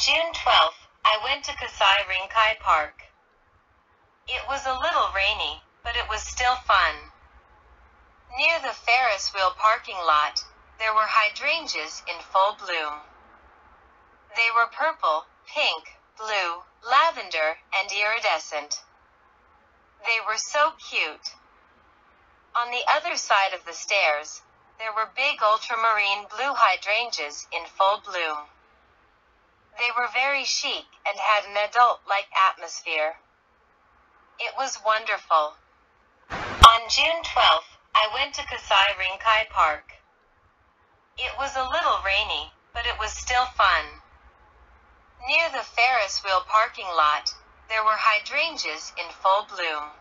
June 12th, I went to Kasai Rinkai Park. It was a little rainy, but it was still fun. Near the Ferris wheel parking lot, there were hydrangeas in full bloom. They were purple, pink, blue, lavender, and iridescent. They were so cute. On the other side of the stairs, there were big ultramarine blue hydrangeas in full bloom. They were very chic and had an adult like atmosphere. It was wonderful. On June 12th, I went to Kasai Rinkai Park. It was a little rainy, but it was still fun. Near the Ferris wheel parking lot, there were hydrangeas in full bloom.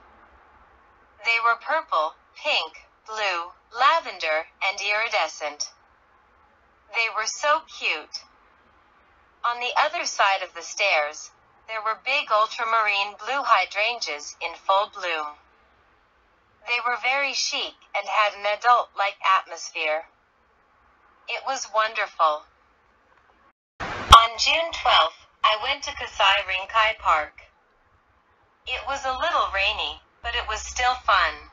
They were purple, pink, blue, lavender, and iridescent. They were so cute. On the other side of the stairs, there were big ultramarine blue hydrangeas in full bloom. They were very chic and had an adult like atmosphere. It was wonderful. On June 12th, I went to Kasai Rinkai Park. It was a little rainy, but it was still fun.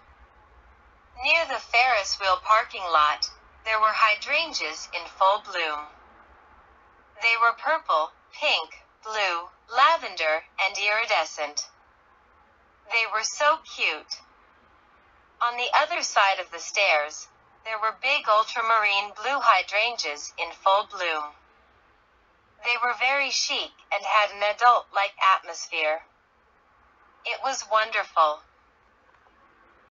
Near the Ferris wheel parking lot, there were hydrangeas in full bloom. They were purple, pink, blue, lavender, and iridescent. They were so cute. On the other side of the stairs, there were big ultramarine blue hydrangeas in full bloom. They were very chic and had an adult like atmosphere. It was wonderful.